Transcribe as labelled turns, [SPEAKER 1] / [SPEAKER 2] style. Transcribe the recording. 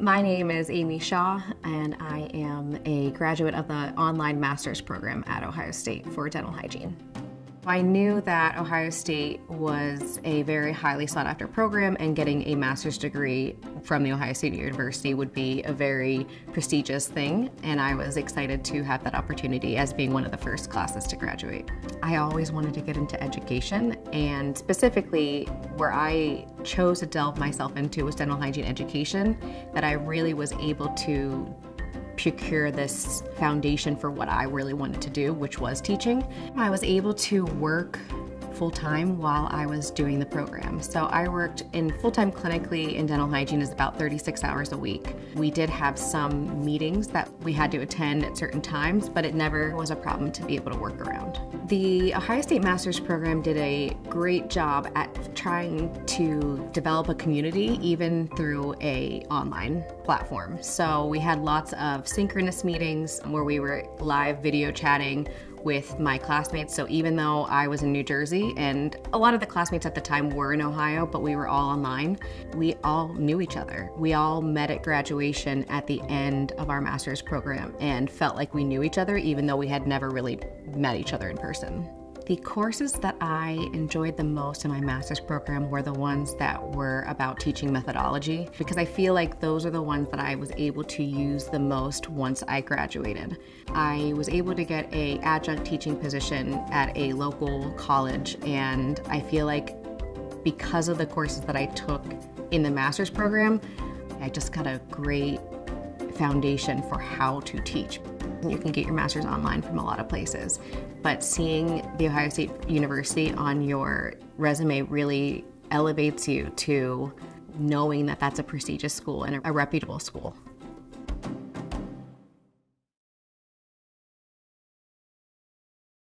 [SPEAKER 1] My name is Amy Shah, and I am a graduate of the online master's program at Ohio State for dental hygiene. I knew that Ohio State was a very highly sought after program, and getting a master's degree from the Ohio State University would be a very prestigious thing, and I was excited to have that opportunity as being one of the first classes to graduate. I always wanted to get into education, and specifically where I chose to delve myself into was dental hygiene education, that I really was able to procure this foundation for what I really wanted to do, which was teaching. I was able to work full time while I was doing the program. So I worked in full time clinically in dental hygiene is about 36 hours a week. We did have some meetings that we had to attend at certain times, but it never was a problem to be able to work around. The Ohio State Master's Program did a great job at trying to develop a community even through a online platform. So we had lots of synchronous meetings where we were live video chatting with my classmates. So even though I was in New Jersey and a lot of the classmates at the time were in Ohio, but we were all online, we all knew each other. We all met at graduation at the end of our master's program and felt like we knew each other, even though we had never really met each other in person. The courses that I enjoyed the most in my master's program were the ones that were about teaching methodology because I feel like those are the ones that I was able to use the most once I graduated. I was able to get a adjunct teaching position at a local college and I feel like because of the courses that I took in the master's program, I just got a great foundation for how to teach. You can get your master's online from a lot of places, but seeing the Ohio State University on your resume really elevates you to knowing that that's a prestigious school and a reputable school.